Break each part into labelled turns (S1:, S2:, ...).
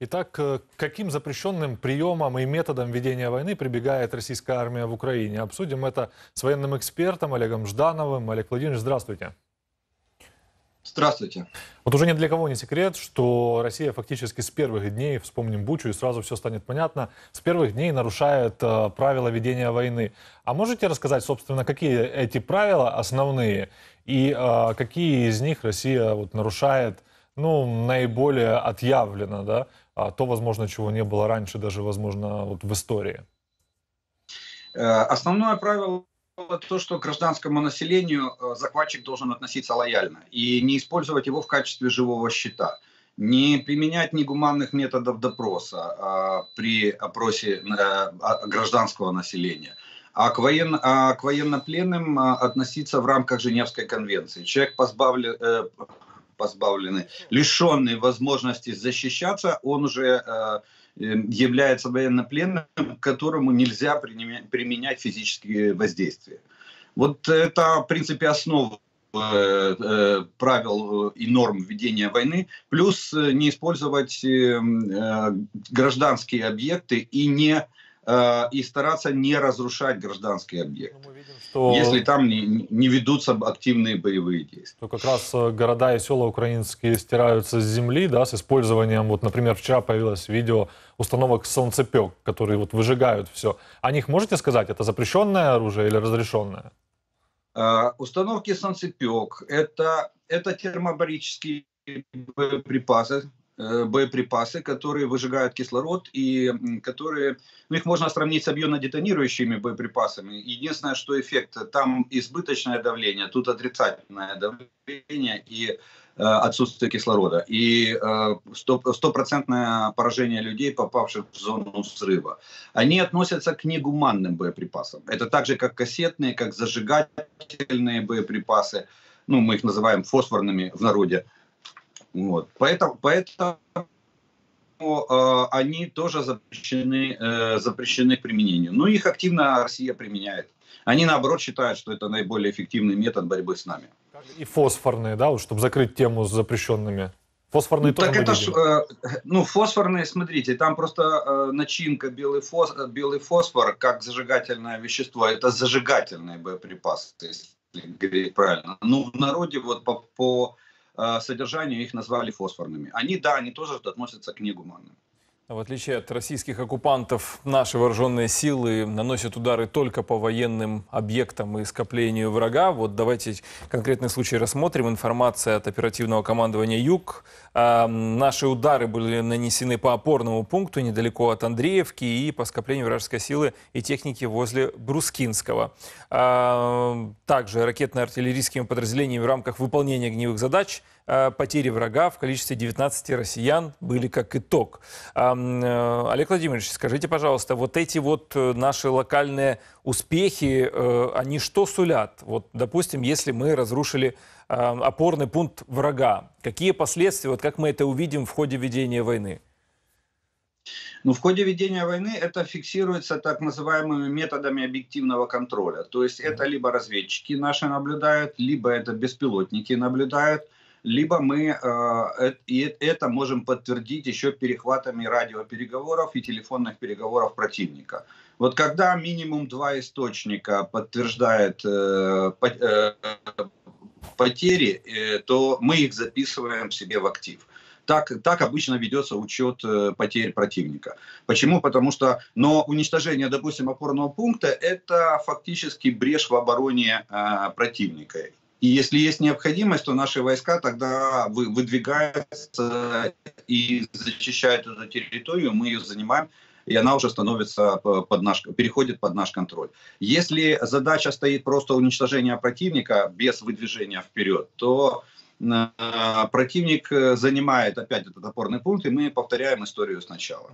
S1: Итак, к каким запрещенным приемам и методам ведения войны прибегает российская армия в Украине? Обсудим это с военным экспертом Олегом Ждановым. Олег Владимирович, здравствуйте.
S2: Здравствуйте.
S1: Вот уже ни для кого не секрет, что Россия фактически с первых дней, вспомним Бучу, и сразу все станет понятно, с первых дней нарушает э, правила ведения войны. А можете рассказать, собственно, какие эти правила основные и э, какие из них Россия вот, нарушает ну, наиболее отъявленно, да, то, возможно, чего не было раньше, даже, возможно, вот в истории?
S2: Э, основное правило то, что к гражданскому населению э, захватчик должен относиться лояльно и не использовать его в качестве живого щита. Не применять негуманных методов допроса а, при опросе а, гражданского населения. А к, воен, а к военнопленным а, относиться в рамках Женевской конвенции. Человек позбавлен, э, позбавленный, лишенный возможности защищаться, он уже э, является военнопленным, которому нельзя применять физические воздействия. Вот это, в принципе, основа э, э, правил и норм ведения войны, плюс не использовать гражданские объекты и не Э, и стараться не разрушать гражданский объект, ну, видим, что... если там не, не ведутся активные боевые действия.
S1: То как раз э, города и села украинские стираются с земли, да, с использованием, вот, например, вчера появилось видео установок солнцепек, которые вот выжигают все. О них можете сказать, это запрещенное оружие или разрешенное?
S2: Uh, установки солнцепек это, это термобарические боеприпасы, Э, боеприпасы, которые выжигают кислород и которые, ну, их можно сравнить с объемно-детонирующими боеприпасами. Единственное, что эффект, там избыточное давление, тут отрицательное давление и э, отсутствие кислорода. И э, стопроцентное поражение людей, попавших в зону взрыва. Они относятся к негуманным боеприпасам. Это так же, как кассетные, как зажигательные боеприпасы. Ну, мы их называем фосфорными в народе. Вот. Поэтому, поэтому э, они тоже запрещены, э, запрещены к применению. Но их активно Россия применяет. Они, наоборот, считают, что это наиболее эффективный метод борьбы с нами.
S1: И фосфорные, да, вот, чтобы закрыть тему с запрещенными. Фосфорные
S2: ну, тоже это ж, э, ну, фосфорные, смотрите, там просто э, начинка белый, фос, белый фосфор, как зажигательное вещество, это зажигательные боеприпасы, если говорить правильно. Ну, в народе вот по, по Э, содержанию их назвали фосфорными. Они, да, они тоже относятся к негуманным.
S1: В отличие от российских оккупантов, наши вооруженные силы наносят удары только по военным объектам и скоплению врага. Вот давайте конкретный случай рассмотрим. Информация от оперативного командования «Юг». А, наши удары были нанесены по опорному пункту недалеко от Андреевки и по скоплению вражеской силы и техники возле Брускинского. А, также ракетно-артиллерийскими подразделениями в рамках выполнения огневых задач – Э, потери врага в количестве 19 россиян были как итог. Э, Олег Владимирович, скажите, пожалуйста, вот эти вот э, наши локальные успехи, они что сулят? Вот, допустим, если мы разрушили опорный пункт врага, какие последствия, вот как мы это увидим в ходе ведения войны?
S2: Ну, в ходе ведения войны это фиксируется так называемыми методами объективного контроля. То есть это либо разведчики наши наблюдают, либо это беспилотники наблюдают – либо мы э, это можем подтвердить еще перехватами радиопереговоров и телефонных переговоров противника. Вот когда минимум два источника подтверждают э, э, потери, то мы их записываем себе в актив. Так, так обычно ведется учет потерь противника. Почему? Потому что, но уничтожение, допустим, опорного пункта, это фактически брешь в обороне э, противника. И если есть необходимость, то наши войска тогда выдвигаются и защищают эту территорию, мы ее занимаем, и она уже становится под наш, переходит под наш контроль. Если задача стоит просто уничтожения противника без выдвижения вперед, то э, противник занимает опять этот опорный пункт, и мы повторяем историю сначала.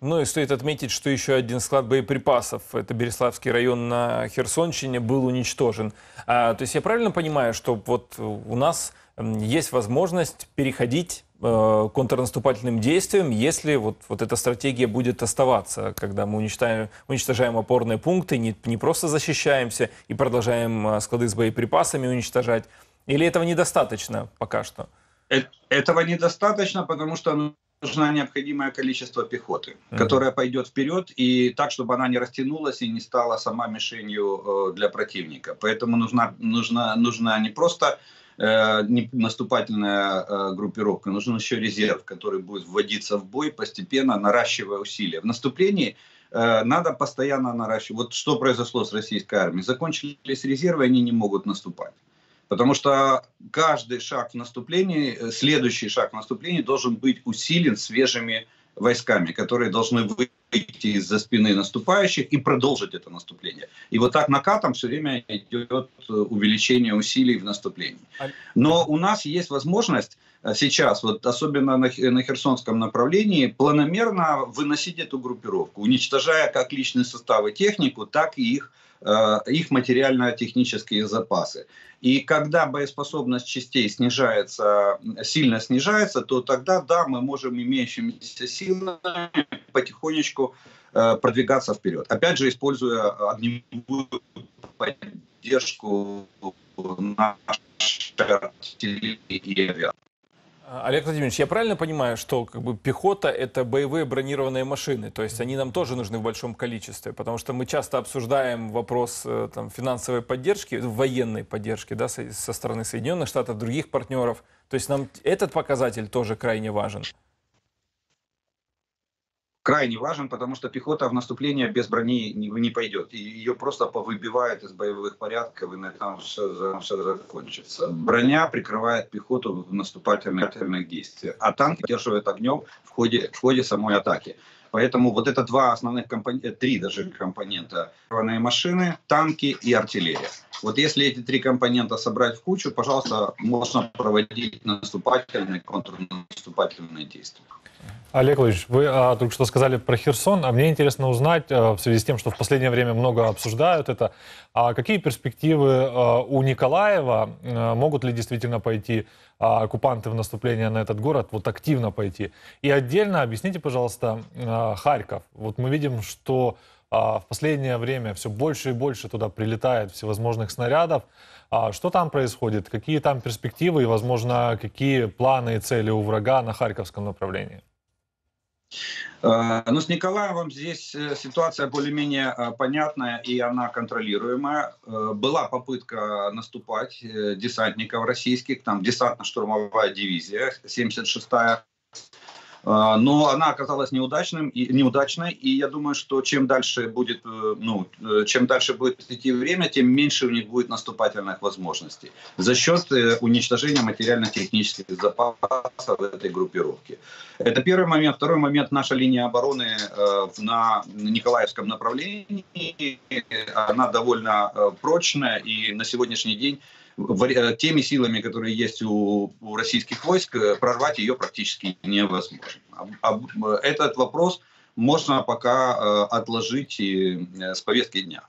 S1: Ну и стоит отметить, что еще один склад боеприпасов, это Береславский район на Херсонщине, был уничтожен. А, то есть я правильно понимаю, что вот у нас есть возможность переходить э, контрнаступательным действиям, если вот, вот эта стратегия будет оставаться, когда мы уничтожаем, уничтожаем опорные пункты, не, не просто защищаемся и продолжаем э, склады с боеприпасами уничтожать, или этого недостаточно пока что?
S2: Этого недостаточно, потому что нужно необходимое количество пехоты, mm-hmm. которая пойдет вперед и так, чтобы она не растянулась и не стала сама мишенью э, для противника. Поэтому нужна, нужна, нужна не просто э, не наступательная э, группировка, нужен еще резерв, который будет вводиться в бой постепенно, наращивая усилия. В наступлении э, надо постоянно наращивать. Вот что произошло с российской армией. Закончились резервы, они не могут наступать. Потому что каждый шаг в наступлении, э, следующий шаг в наступлении должен быть усилен свежими войсками, которые должны выйти из-за спины наступающих и продолжить это наступление. И вот так накатом все время идет э, увеличение усилий в наступлении. А Но у нас есть возможность э, сейчас, вот особенно на, на Херсонском направлении, планомерно выносить эту группировку, уничтожая как личный состав и технику, так и их их материально-технические запасы. И когда боеспособность частей снижается, сильно снижается, то тогда, да, мы можем имеющимися силами потихонечку э, продвигаться вперед. Опять же, используя огневую поддержку нашей артиллерии и авиации.
S1: Олег Владимирович, я правильно понимаю, что как бы, пехота — это боевые бронированные машины, то есть они нам тоже нужны в большом количестве, потому что мы часто обсуждаем вопрос э, там, финансовой поддержки, военной поддержки да, со, со стороны Соединенных Штатов, других партнеров. То есть нам этот показатель тоже крайне важен
S2: крайне важен, потому что пехота в наступление без брони не, не пойдет. И ее просто повыбивает из боевых порядков, и на этом все, все закончится. Броня прикрывает пехоту в наступательных действиях, а танк поддерживает огнем в ходе, в ходе самой атаки. Поэтому вот это два основных компонента, три даже компонента. Машины, танки и артиллерия. Вот если эти три компонента собрать в кучу, пожалуйста, можно проводить наступательные, контрнаступательные действия.
S3: Олег Владимирович, вы а, только что сказали про Херсон, а мне интересно узнать, а, в связи с тем, что в последнее время много обсуждают это, а какие перспективы а, у Николаева, а, могут ли действительно пойти а, оккупанты в наступление на этот город, вот активно пойти? И отдельно объясните, пожалуйста, а, Харьков. Вот мы видим, что а, в последнее время все больше и больше туда прилетает всевозможных снарядов. А что там происходит? Какие там перспективы и, возможно, какие планы и цели у врага на Харьковском направлении?
S2: Э, ну, с Николаевым здесь э, ситуация более-менее э, понятная и она контролируемая. Была попытка наступать десантников российских, там десантно-штурмовая дивизия, 76-я а, но она оказалась неудачным и неудачной, и я думаю, что чем дальше будет, э, ну, э, чем дальше будет идти время, тем меньше у них будет наступательных возможностей за счет э, уничтожения материально-технических запасов этой группировки. Это первый момент. Второй момент: наша линия обороны на Николаевском направлении, она довольно прочная, и на сегодняшний день теми силами, которые есть у, у российских войск, э, прорвать ее практически невозможно. Этот вопрос можно пока э, отложить с повестки дня.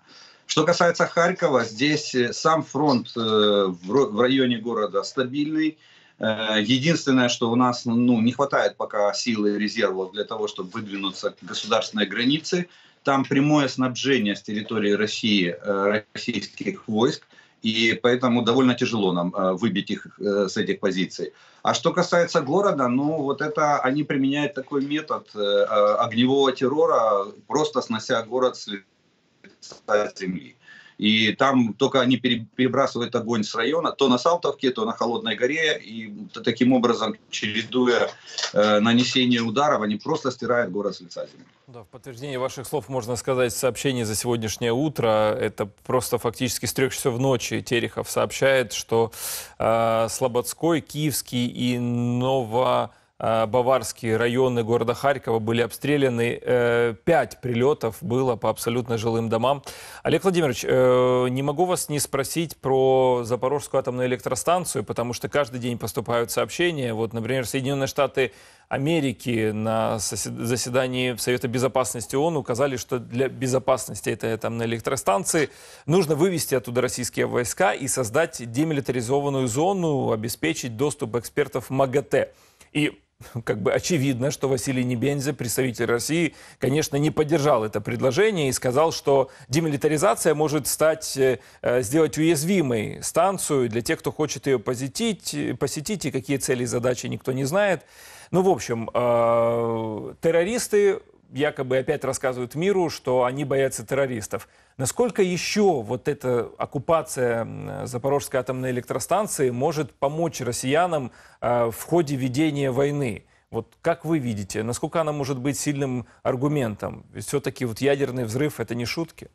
S2: Что касается Харькова, здесь сам фронт в районе города стабильный. Единственное, что у нас ну, не хватает пока силы и резервов для того, чтобы выдвинуться к государственной границе. Там прямое снабжение с территории России российских войск – и поэтому довольно тяжело нам э, выбить их э, с этих позиций. А что касается города, ну вот это они применяют такой метод э, огневого террора, просто снося город с лица земли. И там только они перебрасывают огонь с района, то на Салтовке, то на Холодной горе. И таким образом, чередуя э, нанесение ударов, они просто стирают город с лица земли.
S1: Да, в подтверждение ваших слов можно сказать сообщение за сегодняшнее утро. Это просто фактически с трех часов ночи Терехов сообщает, что э, Слободской, Киевский и Ново баварские районы города Харькова были обстреляны. Э, пять прилетов было по абсолютно жилым домам. Олег Владимирович, э, не могу вас не спросить про Запорожскую атомную электростанцию, потому что каждый день поступают сообщения. Вот, например, Соединенные Штаты Америки на заседании Совета Безопасности ООН указали, что для безопасности этой атомной электростанции нужно вывести оттуда российские войска и создать демилитаризованную зону, обеспечить доступ экспертов МАГАТЭ. И как бы очевидно, что Василий Небензя, представитель России, конечно, не поддержал это предложение и сказал, что демилитаризация может стать, э, сделать уязвимой станцию для тех, кто хочет ее посетить, посетить и какие цели и задачи никто не знает. Ну, в общем, э, террористы якобы опять рассказывают миру, что они боятся террористов. Насколько еще вот эта оккупация Запорожской атомной электростанции может помочь россиянам э, в ходе ведения войны? Вот как вы видите, насколько она может быть сильным аргументом? Ведь все-таки вот ядерный взрыв – это не шутки.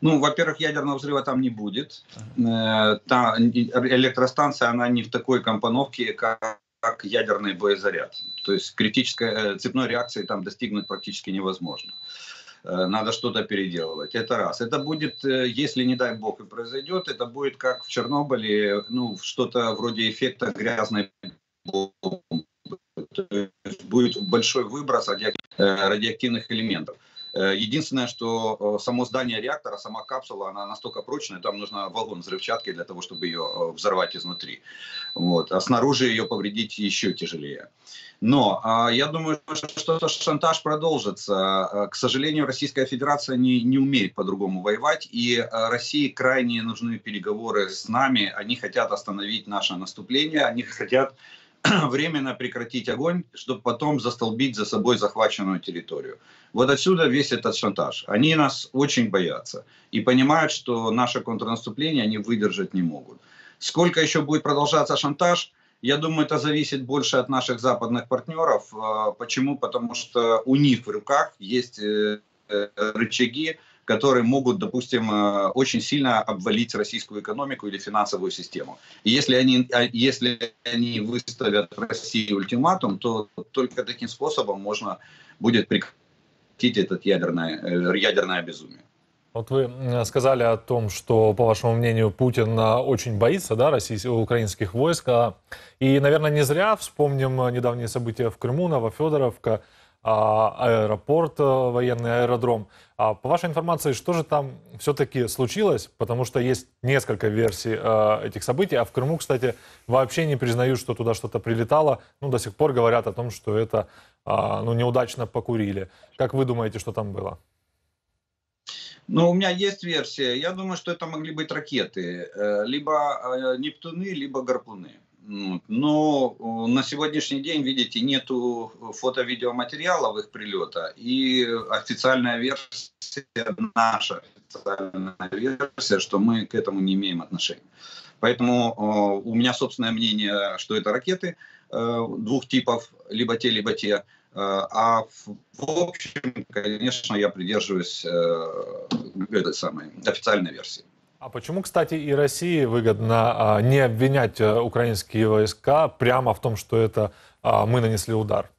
S2: Ну, во-первых, ядерного взрыва там не будет. Э, Та электростанция, она не в такой компоновке, как как ядерный боезаряд. То есть критической э, цепной реакции там достигнуть практически невозможно. Э, Надо что-то переделывать. Это раз. Это будет, э, если не дай бог и произойдет, это будет как в Чернобыле, ну, что-то вроде эффекта грязной бомбы. То есть будет большой выброс э, радиоактивных элементов. Э, Единственное, что э, само здание реактора, сама капсула, она настолько прочная, там нужно вагон взрывчатки для того, чтобы ее э, взорвать изнутри. Вот. А снаружи ее повредить еще тяжелее. Но а, я думаю, что шантаж продолжится. К сожалению, Российская Федерация не, не умеет по-другому воевать, и России крайне нужны переговоры с нами. Они хотят остановить наше наступление, они хотят временно прекратить огонь, чтобы потом застолбить за собой захваченную территорию. Вот отсюда весь этот шантаж. Они нас очень боятся и понимают, что наше контрнаступление они выдержать не могут. Сколько еще будет продолжаться шантаж? Я думаю, это зависит больше от наших западных партнеров. А, Почему? Потому что у них в руках есть э, э, рычаги, которые могут, допустим, э, очень сильно обвалить российскую экономику или финансовую систему. И если они, а, если они выставят России ультиматум, то только таким способом можно будет прекратить этот ядерное, э, ядерное безумие.
S3: Вот вы м, сказали о том, что, по вашему мнению, Путин очень боится да, российских, украинских войск. а, И, наверное, не зря вспомним недавние события в Крыму, Новофедоровка, аэропорт, а, военный аэродром. А по вашей информации, что же там все-таки случилось? Потому что есть несколько версий а, этих событий. А в Крыму, кстати, вообще не признают, что туда что-то прилетало. Ну, до сих пор говорят о том, что это а, ну, неудачно покурили. Как вы думаете, что там было?
S2: Ну, у меня есть версия. Я думаю, что это могли быть ракеты. э, Либо э, Нептуны, либо Гарпуны. Но э, на сегодняшний день, видите, нету фото-видеоматериалов их прилета. И официальная версия, наша официальная версия, что мы к этому не имеем отношения. Поэтому э, у меня собственное мнение, что это ракеты э, двух типов, либо те, либо те. А в, общем, конечно, я придерживаюсь этой самой официальной версии.
S3: А почему, кстати, и России выгодно а, не обвинять а, украинские войска прямо в том, что это а, мы нанесли удар?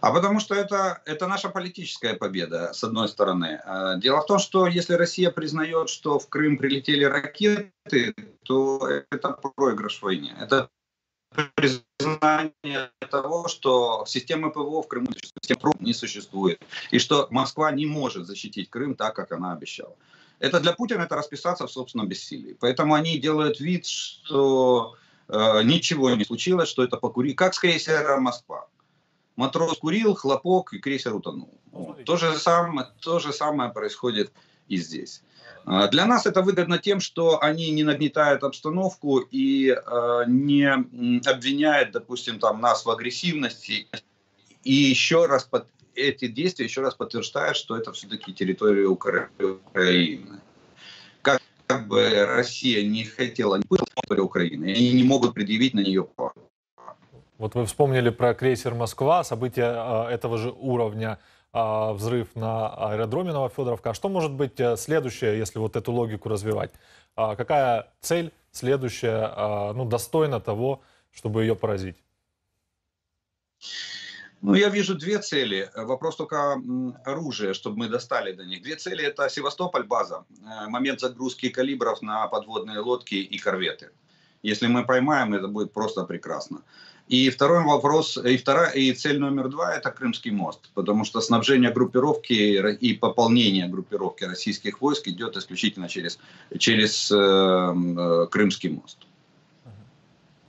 S2: А потому что это, это наша политическая победа, с одной стороны. А Дело в том, что если Россия признает, что в Крым прилетели ракеты, то это проигрыш в войне. Это признание того, что системы ПВО в Крыму не существует, и что Москва не может защитить Крым так, как она обещала. Это для Путина это расписаться в собственном бессилии. Поэтому они делают вид, что э, ничего не случилось, что это покури. Как с крейсера Москва. Матрос курил, хлопок, и крейсер утонул. Вот. То, же самое, то же самое происходит и здесь. А, Для нас это выгодно тем, что они не нагнетают обстановку и э, не обвиняют, допустим, там, нас в агрессивности. И еще раз под, эти действия еще раз подтверждают, что это все-таки территория Укра- Украины. Как, как бы Россия не хотела не была территория Украины, они не могут предъявить на нее право.
S3: Вот вы вспомнили про крейсер «Москва», события а, этого же уровня, а, взрыв на аэродроме Новофедоровка. А что может быть э, следующее, если вот эту логику развивать? А Какая цель следующая, ну, достойна того, чтобы ее поразить?
S2: Ну, я вижу две цели. Вопрос только оружия, чтобы мы достали до них. Две цели – это Севастополь, база, э, момент загрузки калибров на подводные лодки и корветы. Если мы поймаем, это будет просто прекрасно. И второй вопрос, и, вторая, и цель номер два – это Крымский мост, потому что снабжение группировки и пополнение группировки российских войск идет исключительно через, через э, э, Крымский мост.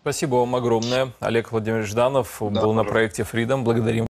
S1: Спасибо вам огромное. Олег Владимирович Жданов был на
S2: пожалуйста.
S1: проекте Freedom. Благодарим.